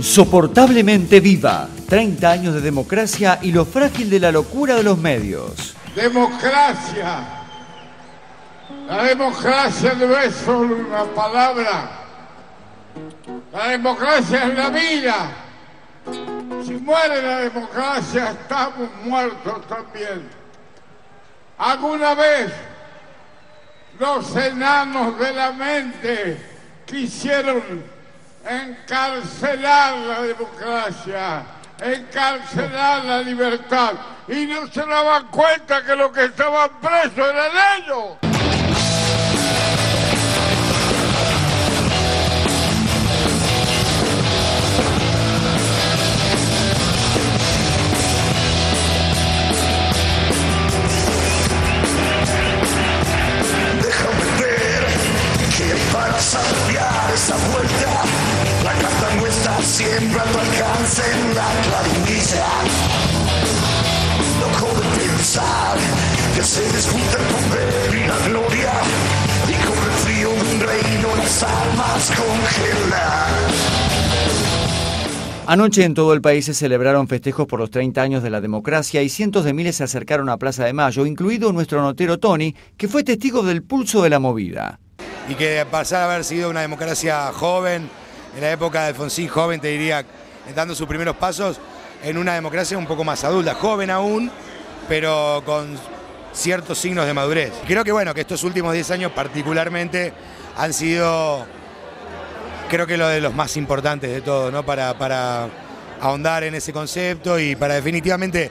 Insoportablemente viva. 30 años de democracia y lo frágil de la locura de los medios. Democracia. La democracia no es solo una palabra. La democracia es la vida. Si muere la democracia, estamos muertos también. ¿Alguna vez los enanos de la mente quisieron encarcelar la democracia, encarcelar la libertad. Y no se daban cuenta que lo que estaban presos eran ellos. esa vuelta. La carta no está siempre a tu alcance en la clarinilla. Loco de pensar que se disfruta el poder y la gloria. Y con el frío de un reino las almas congelan. Anoche en todo el país se celebraron festejos por los 30 años de la democracia y cientos de miles se acercaron a Plaza de Mayo, incluido nuestro notero Tony, que fue testigo del pulso de la movida y que pasar a haber sido una democracia joven, en la época de Alfonsín joven, te diría, dando sus primeros pasos, en una democracia un poco más adulta, joven aún, pero con ciertos signos de madurez. Creo que bueno, que estos últimos 10 años particularmente han sido, creo que lo de los más importantes de todo, ¿no? Para, para ahondar en ese concepto y para definitivamente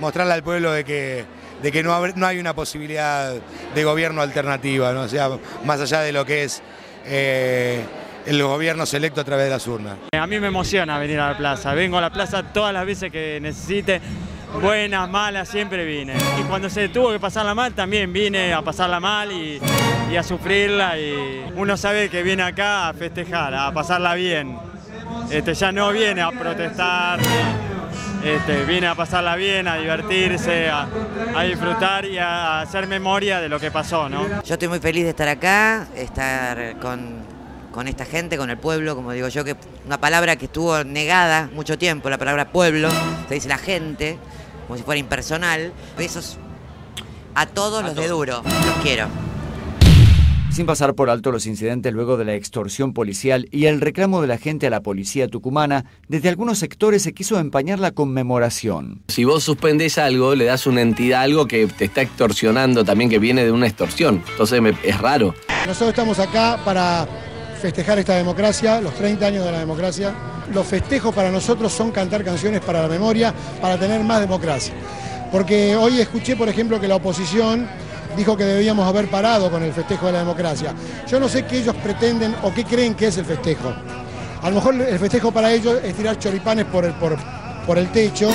mostrarle al pueblo de que de que no, no hay una posibilidad de gobierno alternativa, ¿no? sea, más allá de lo que es eh, el gobierno selecto a través de las urnas. A mí me emociona venir a la plaza, vengo a la plaza todas las veces que necesite, buenas, malas, siempre vine. Y cuando se tuvo que pasarla mal, también vine a pasarla mal y, a sufrirla. Y uno sabe que viene acá a festejar, a pasarla bien. Este, ya no viene a protestar. Este, vine a pasarla bien, a divertirse, a, disfrutar y a hacer memoria de lo que pasó, ¿no? Yo estoy muy feliz de estar acá, estar con, con esta gente, con el pueblo, como digo yo, que una palabra que estuvo negada mucho tiempo, la palabra pueblo, se dice la gente, como si fuera impersonal. Besos a todos los de duro, los quiero sin pasar por alto los incidentes luego de la extorsión policial y el reclamo de la gente a la policía tucumana, desde algunos sectores se quiso empañar la conmemoración. Si vos suspendés algo, le das una entidad algo que te está extorsionando también, que viene de una extorsión. Entonces es raro. Nosotros estamos acá para festejar esta democracia, los 30 años de la democracia. Los festejos para nosotros son cantar canciones para la memoria, para tener más democracia. Porque hoy escuché, por ejemplo, que la oposición dijo que debíamos haber parado con el festejo de la democracia. Yo no sé qué ellos pretenden o qué creen que es el festejo. A lo mejor el festejo para ellos es tirar choripanes por el, por, por el techo.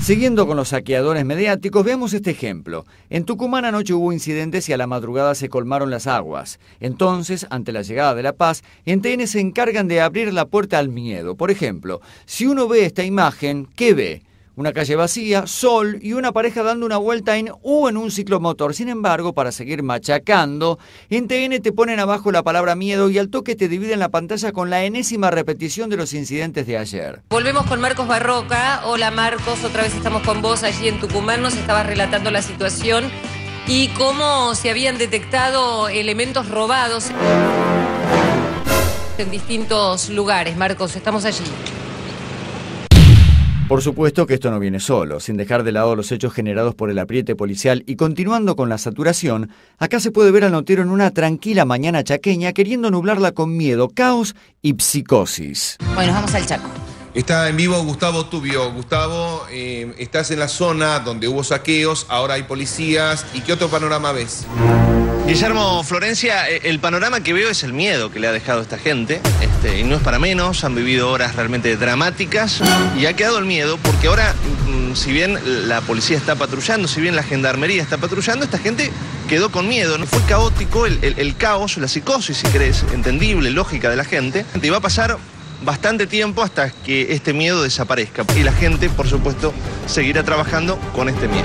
Siguiendo con los saqueadores mediáticos, veamos este ejemplo. En Tucumán anoche hubo incidentes y a la madrugada se colmaron las aguas. Entonces, ante la llegada de la paz, en TN se encargan de abrir la puerta al miedo. Por ejemplo, si uno ve esta imagen, ¿qué ve? Una calle vacía, sol y una pareja dando una vuelta en U en un ciclomotor. Sin embargo, para seguir machacando, en TN te ponen abajo la palabra miedo y al toque te dividen la pantalla con la enésima repetición de los incidentes de ayer. Volvemos con Marcos Barroca. Hola Marcos, otra vez estamos con vos allí en Tucumán. Nos estabas relatando la situación y cómo se habían detectado elementos robados en distintos lugares. Marcos, estamos allí. Por supuesto que esto no viene solo, sin dejar de lado los hechos generados por el apriete policial y continuando con la saturación, acá se puede ver al notero en una tranquila mañana chaqueña queriendo nublarla con miedo, caos y psicosis. Bueno, vamos al Chaco. Está en vivo Gustavo Tubio. Gustavo, eh, estás en la zona donde hubo saqueos, ahora hay policías. ¿Y qué otro panorama ves? Guillermo Florencia, eh, el panorama que veo es el miedo que le ha dejado esta gente, este, y no es para menos, han vivido horas realmente dramáticas y ha quedado el miedo porque ahora, mm, si bien la policía está patrullando, si bien la gendarmería está patrullando, esta gente quedó con miedo, ¿no? fue caótico el, caos, la psicosis, si querés, entendible, lógica de la gente, y va a pasar bastante tiempo hasta que este miedo desaparezca y la gente, por supuesto, seguirá trabajando con este miedo.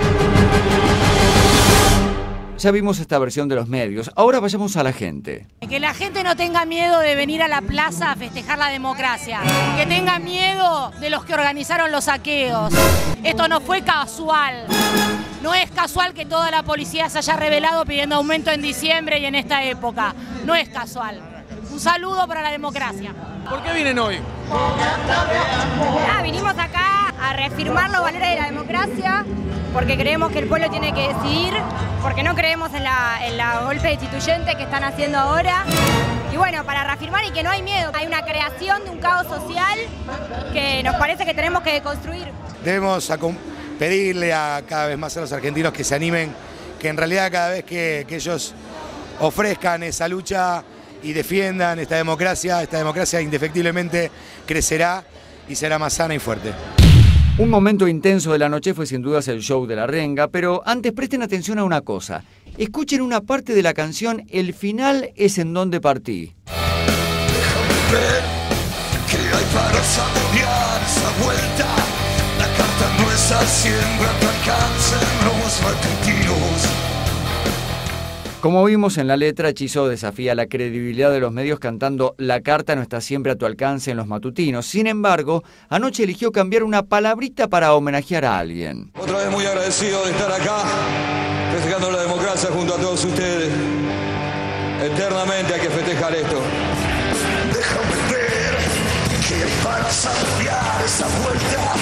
Ya vimos esta versión de los medios. Ahora vayamos a la gente. Que la gente no tenga miedo de venir a la plaza a festejar la democracia. Que tenga miedo de los que organizaron los saqueos. Esto no fue casual. No es casual que toda la policía se haya revelado pidiendo aumento en diciembre y en esta época. No es casual. Un saludo para la democracia. ¿Por qué vienen hoy? Ah, vinimos acá a reafirmar los valores de la democracia porque creemos que el pueblo tiene que decidir, porque no creemos en la, en la golpe destituyente que están haciendo ahora. Y bueno, para reafirmar y que no hay miedo, hay una creación de un caos social que nos parece que tenemos que construir. Debemos pedirle a cada vez más a los argentinos que se animen, que en realidad cada vez que, que ellos ofrezcan esa lucha y defiendan esta democracia, esta democracia indefectiblemente crecerá y será más sana y fuerte. Un momento intenso de la noche fue sin dudas el show de la renga, pero antes presten atención a una cosa. Escuchen una parte de la canción El final es en donde partí. ver que hay para saborear esa vuelta. La carta no es siempre a tu alcance los matutinos. Como vimos en la letra, Hechizo desafía la credibilidad de los medios cantando La carta no está siempre a tu alcance en los matutinos. Sin embargo, anoche eligió cambiar una palabrita para homenajear a alguien. Otra vez muy agradecido de estar acá, festejando la democracia junto a todos ustedes. Eternamente hay que festejar esto. Déjame ver que para saborear esa vuelta.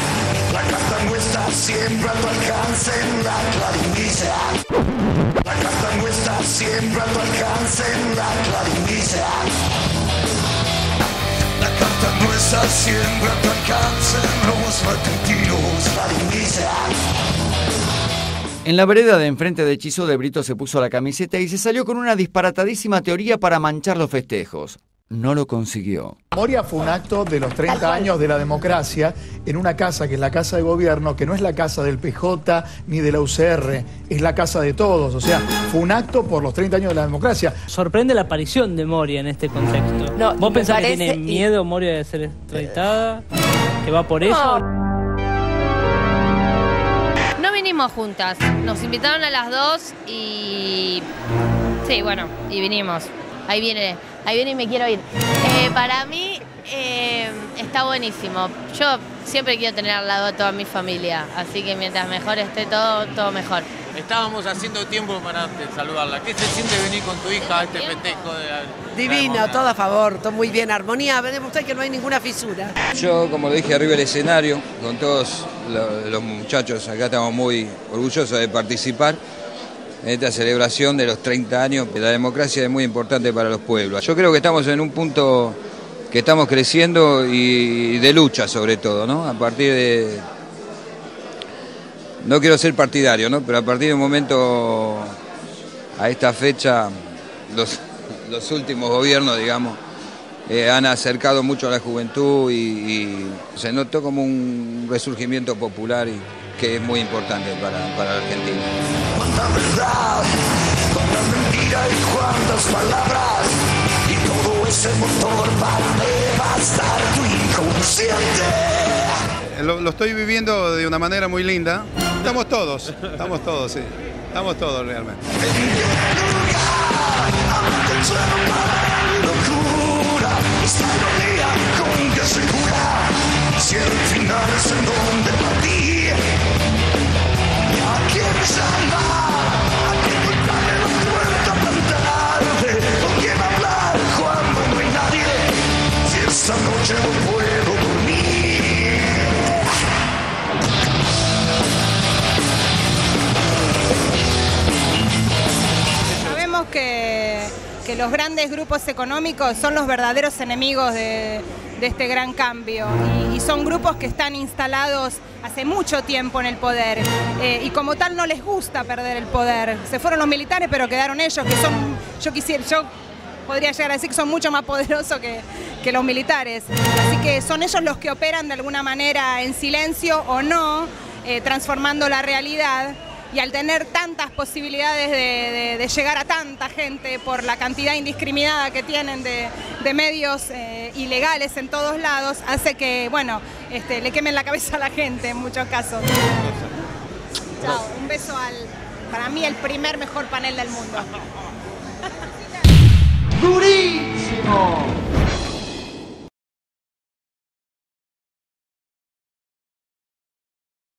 La carta no está siempre a tu alcance en la clarimisa. La carta no está siempre a tu alcance en la clarimisa. La carta no está siempre a tu alcance en los matutinos. Clarimisa. En la vereda de enfrente de Hechizo, de Brito se puso la camiseta y se salió con una disparatadísima teoría para manchar los festejos. No lo consiguió. Moria fue un acto de los 30 años de la democracia en una casa que es la casa de gobierno, que no es la casa del PJ ni de la UCR, es la casa de todos. O sea, fue un acto por los 30 años de la democracia. Sorprende la aparición de Moria en este contexto. No, ¿Vos pensás que tiene y- miedo Moria de ser extraditada? ¿Que va por eso? No vinimos juntas, nos invitaron a las dos y... Sí, bueno, y vinimos. Ahí viene, ahí viene y me quiero ir. Eh, para mí eh, está buenísimo. Yo siempre quiero tener al lado a toda mi familia, así que mientras mejor esté todo, todo mejor. Estábamos haciendo tiempo para saludarla. ¿Qué se siente venir con tu hija a este festejo de la- Divino, todo a favor, todo muy bien, armonía, demostrar que no hay ninguna fisura. Yo, como lo dije arriba del escenario, con todos lo- los muchachos acá estamos muy orgullosos de participar esta celebración de los 30 años. La democracia es muy importante para los pueblos. Yo creo que estamos en un punto que estamos creciendo y de lucha sobre todo, ¿no? A partir de... No quiero ser partidario, ¿no? Pero a partir de un momento a esta fecha, los, los últimos gobiernos, digamos, eh, han acercado mucho a la juventud y, se notó como un resurgimiento popular y que es muy importante para, para la Argentina. La verdad, cuánta mentira y cuántas palabras. Y todo ese motor para devastar tu inconsciente. Lo, lo estoy viviendo de una manera muy linda. Estamos todos, estamos todos, sí. Estamos todos realmente. locura, esta ironía con que se cura. Si el final es en donde los grandes grupos económicos son los verdaderos enemigos de, este gran cambio y, son grupos que están instalados hace mucho tiempo en el poder eh, y como tal no les gusta perder el poder. Se fueron los militares pero quedaron ellos que son, yo quisiera, yo podría llegar a decir que son mucho más poderosos que, que los militares. Así que son ellos los que operan de alguna manera en silencio o no, eh, transformando la realidad y al tener tantas posibilidades de, llegar a tanta gente por la cantidad indiscriminada que tienen de, medios eh, ilegales en todos lados, hace que, bueno, este, le quemen la cabeza a la gente en muchos casos. Chao, un beso al, para mí, el primer mejor panel del mundo. ¡Durísimo!